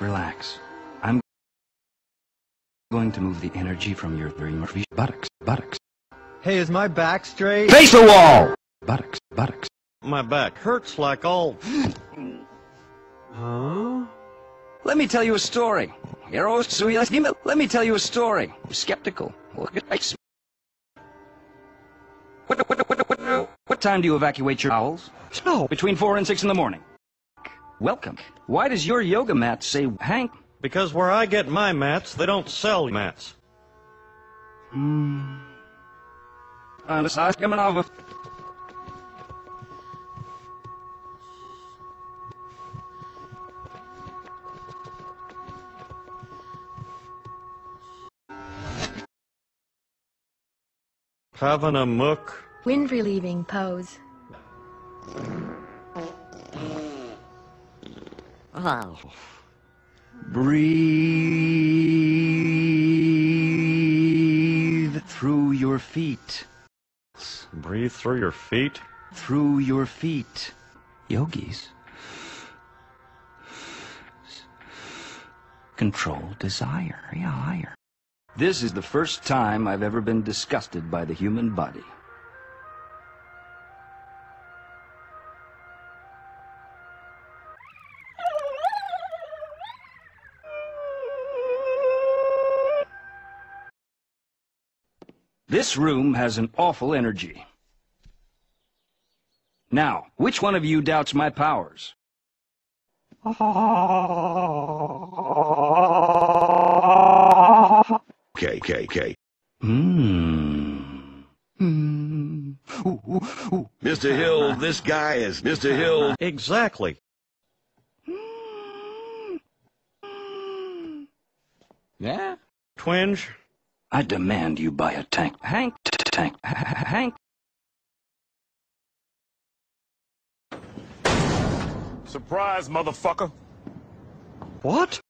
Relax. I'm going to move the energy from your three buttocks, buttocks. Hey, is my back straight? Face the wall! Buttocks, buttocks. My back hurts like all... huh? Let me tell you a story. Oh, let me tell you a story. You're skeptical. Look at ice. What, what, what, what, what time do you evacuate your bowels? No. Between 4 and 6 in the morning. Welcome. Why does your yoga mat say Hank? Because where I get my mats, they don't sell mats. Hmm. Alles coming over. Having a mook. Wind relieving pose. Breathe through your feet. Breathe through your feet. Through your feet. Yogis. Control desire. Yeah, higher. This is the first time I've ever been disgusted by the human body. This room has an awful energy. Now, which one of you doubts my powers? Okay, okay, okay. Hmm. Hmm. Ooh, ooh, ooh. Mr. Hill, this guy is Mr. Hill. Exactly. Yeah? Twinge. I demand you buy a tank. Hank, t- t- tank, Hank. Surprise, motherfucker. What?